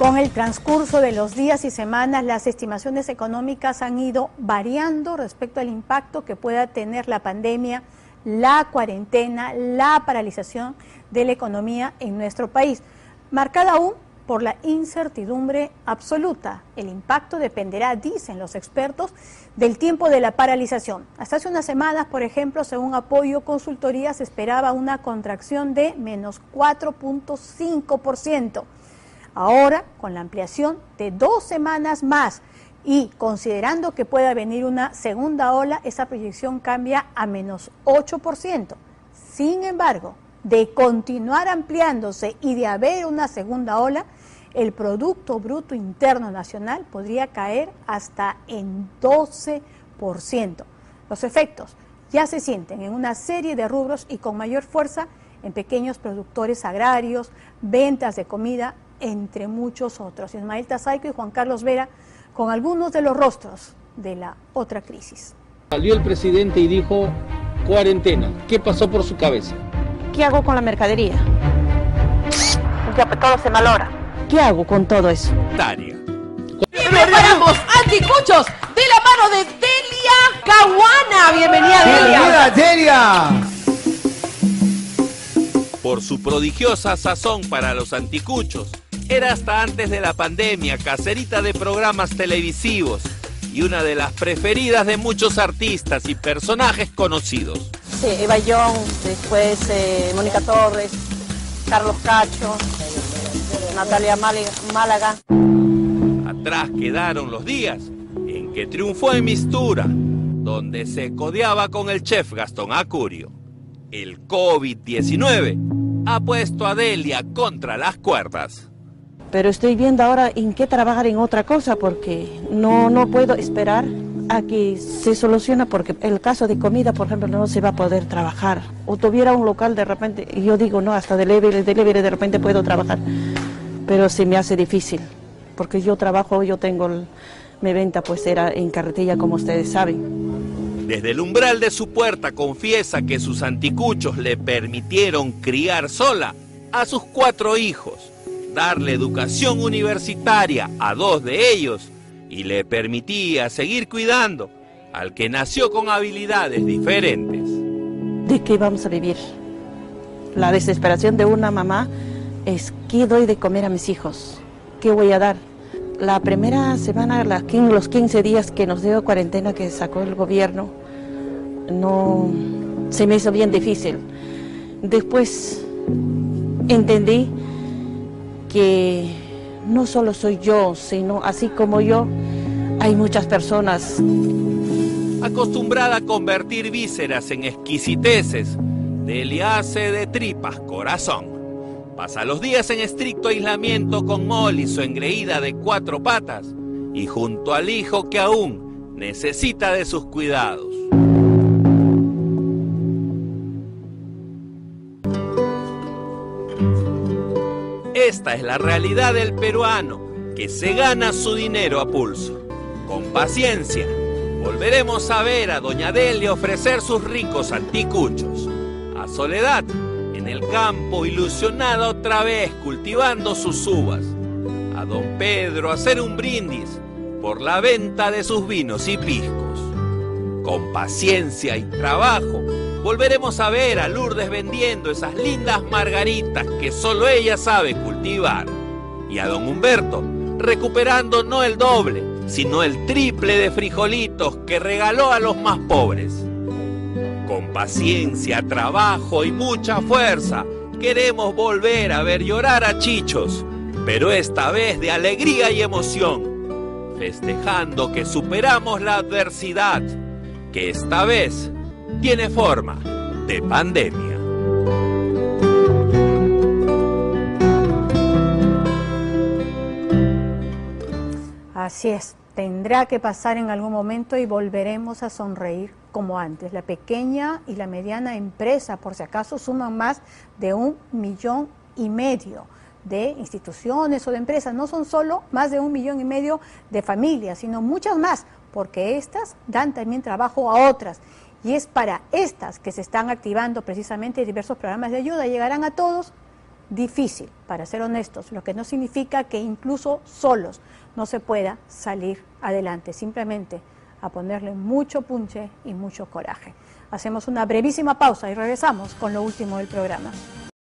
Con el transcurso de los días y semanas, las estimaciones económicas han ido variando respecto al impacto que pueda tener la pandemia, la cuarentena, la paralización de la economía en nuestro país, marcada aún por la incertidumbre absoluta. El impacto dependerá, dicen los expertos, del tiempo de la paralización. Hasta hace unas semanas, por ejemplo, según Apoyo Consultoría, se esperaba una contracción de menos 4.5%. Ahora, con la ampliación de dos semanas más y considerando que pueda venir una segunda ola, esa proyección cambia a menos 8%. Sin embargo, de continuar ampliándose y de haber una segunda ola, el Producto Bruto Interno Nacional podría caer hasta en 12%. Los efectos ya se sienten en una serie de rubros y con mayor fuerza en pequeños productores agrarios, ventas de comida, entre muchos otros. Ismael Tazaico y Juan Carlos Vera con algunos de los rostros de la otra crisis. Salió el presidente y dijo cuarentena. ¿Qué pasó por su cabeza? ¿Qué hago con la mercadería? Ya todo se malora. ¿Qué hago con todo eso? Tarea. Preparamos anticuchos de la mano de Delia Caguana. Bienvenida, Delia. Bienvenida, Delia. Por su prodigiosa sazón para los anticuchos, era hasta antes de la pandemia cacerita de programas televisivos y una de las preferidas de muchos artistas y personajes conocidos. Sí, Eva Young, después eh, Mónica Torres, Carlos Cacho, Natalia Málaga. Atrás quedaron los días en que triunfó en Mistura, donde se codeaba con el chef Gastón Acurio. El COVID-19 ha puesto a Delia contra las cuerdas pero estoy viendo ahora en qué trabajar en otra cosa porque no, no puedo esperar a que se solucione porque el caso de comida, por ejemplo, no se va a poder trabajar. O tuviera un local de repente, y yo digo, no, hasta delivery, delivery de repente puedo trabajar, pero se me hace difícil porque yo trabajo, yo tengo, mi venta pues era en carretilla como ustedes saben. Desde el umbral de su puerta confiesa que sus anticuchos le permitieron criar sola a sus cuatro hijos darle educación universitaria a dos de ellos y le permitía seguir cuidando al que nació con habilidades diferentes. ¿De qué vamos a vivir? La desesperación de una mamá es ¿qué doy de comer a mis hijos? ¿Qué voy a dar? La primera semana, los 15 días que nos dio cuarentena que sacó el gobierno, no se me hizo bien difícil. Después entendí que no solo soy yo, sino así como yo, hay muchas personas. Acostumbrada a convertir vísceras en exquisiteces, Delia hace de tripas corazón. Pasa los días en estricto aislamiento con Molly, su engreída de cuatro patas, y junto al hijo que aún necesita de sus cuidados. Esta es la realidad del peruano que se gana su dinero a pulso. Con paciencia, volveremos a ver a Doña Delia ofrecer sus ricos anticuchos. A Soledad, en el campo, ilusionada otra vez, cultivando sus uvas. A Don Pedro hacer un brindis por la venta de sus vinos y piscos. Con paciencia y trabajo, volveremos a ver a Lourdes vendiendo esas lindas margaritas que solo ella sabe cultivar. Y a don Humberto recuperando no el doble, sino el triple de frijolitos que regaló a los más pobres. Con paciencia, trabajo y mucha fuerza, queremos volver a ver llorar a chichos, pero esta vez de alegría y emoción, festejando que superamos la adversidad, que esta vez tiene forma de pandemia. Así es, tendrá que pasar en algún momento y volveremos a sonreír como antes. La pequeña y la mediana empresa, por si acaso, suman más de un millón y medio de instituciones o de empresas. No son solo más de un millón y medio de familias, sino muchas más, porque estas dan también trabajo a otras y es para estas que se están activando precisamente diversos programas de ayuda. Llegarán a todos, difícil, para ser honestos, lo que no significa que incluso solos no se pueda salir adelante, simplemente a ponerle mucho punche y mucho coraje. Hacemos una brevísima pausa y regresamos con lo último del programa.